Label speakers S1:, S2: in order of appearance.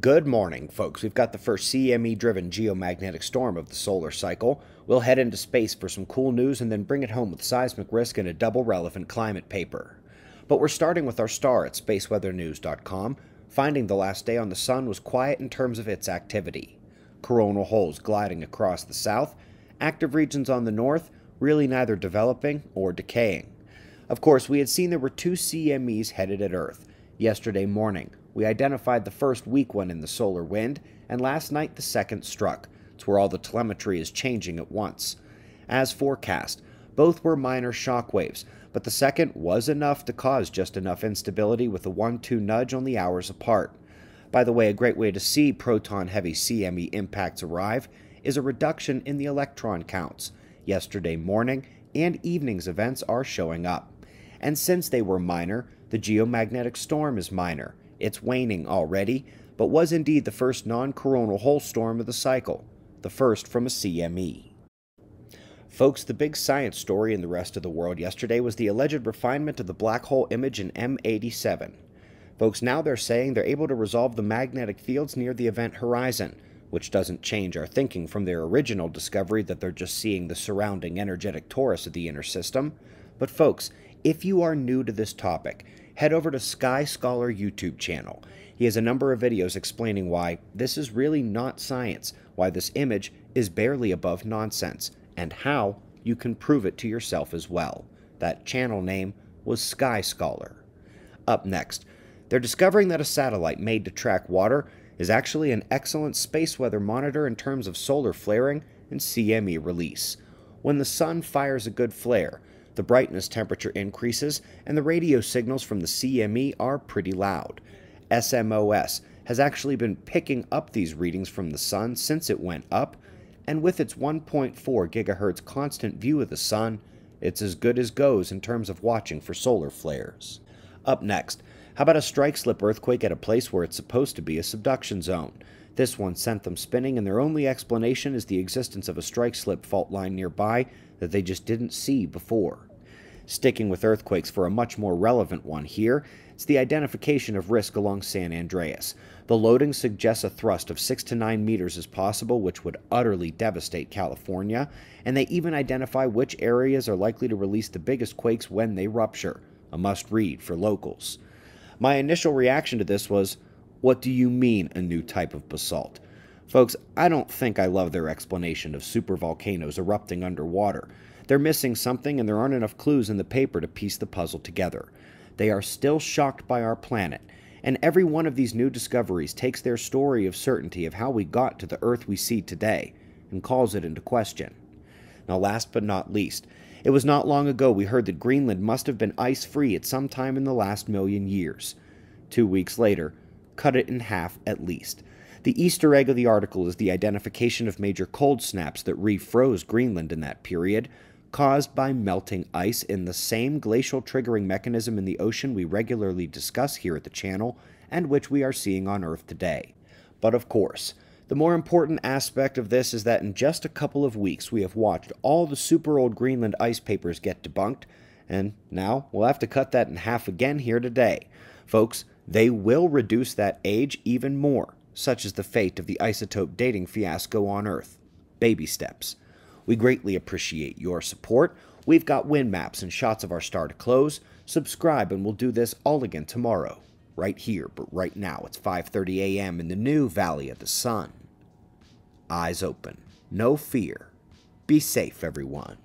S1: Good morning, folks. We've got the first CME driven geomagnetic storm of the solar cycle. We'll head into space for some cool news and then bring it home with seismic risk and a double relevant climate paper. But we're starting with our star at spaceweathernews.com. Finding the last day on the sun was quiet in terms of its activity. Coronal holes gliding across the south, active regions on the north, really neither developing or decaying. Of course, we had seen there were two CMEs headed at Earth yesterday morning we identified the first weak one in the solar wind, and last night the second struck. It's where all the telemetry is changing at once. As forecast, both were minor shock waves, but the second was enough to cause just enough instability with a 1 2 nudge only hours apart. By the way, a great way to see proton heavy CME impacts arrive is a reduction in the electron counts. Yesterday morning and evening's events are showing up. And since they were minor, the geomagnetic storm is minor. It's waning already, but was indeed the first non coronal hole storm of the cycle, the first from a CME. Folks, the big science story in the rest of the world yesterday was the alleged refinement of the black hole image in M87. Folks, now they're saying they're able to resolve the magnetic fields near the event horizon, which doesn't change our thinking from their original discovery that they're just seeing the surrounding energetic torus of the inner system. But folks, if you are new to this topic, head over to Sky Scholar YouTube channel. He has a number of videos explaining why this is really not science, why this image is barely above nonsense, and how you can prove it to yourself as well. That channel name was Sky Scholar. Up next, they're discovering that a satellite made to track water is actually an excellent space weather monitor in terms of solar flaring and CME release. When the sun fires a good flare, the brightness temperature increases, and the radio signals from the CME are pretty loud. SMOS has actually been picking up these readings from the sun since it went up, and with its 1.4 GHz constant view of the sun, it's as good as goes in terms of watching for solar flares. Up next, how about a strike slip earthquake at a place where it's supposed to be a subduction zone? This one sent them spinning, and their only explanation is the existence of a strike slip fault line nearby that they just didn't see before. Sticking with earthquakes for a much more relevant one here, it's the identification of risk along San Andreas. The loading suggests a thrust of 6 to 9 meters is possible, which would utterly devastate California, and they even identify which areas are likely to release the biggest quakes when they rupture. A must read for locals. My initial reaction to this was, What do you mean, a new type of basalt? Folks, I don't think I love their explanation of supervolcanoes erupting underwater. They're missing something, and there aren't enough clues in the paper to piece the puzzle together. They are still shocked by our planet, and every one of these new discoveries takes their story of certainty of how we got to the Earth we see today and calls it into question. Now, last but not least, it was not long ago we heard that Greenland must have been ice free at some time in the last million years. Two weeks later, cut it in half at least. The Easter egg of the article is the identification of major cold snaps that refroze Greenland in that period, caused by melting ice in the same glacial triggering mechanism in the ocean we regularly discuss here at the channel and which we are seeing on Earth today. But of course, the more important aspect of this is that in just a couple of weeks we have watched all the super old Greenland ice papers get debunked, and now we'll have to cut that in half again here today. Folks, they will reduce that age even more, such is the fate of the isotope dating fiasco on Earth. Baby steps. We greatly appreciate your support. We've got wind maps and shots of our star to close. Subscribe and we'll do this all again tomorrow. Right here, but right now it's 5:30 a.m. in the new Valley of the Sun. Eyes open. No fear. Be safe, everyone.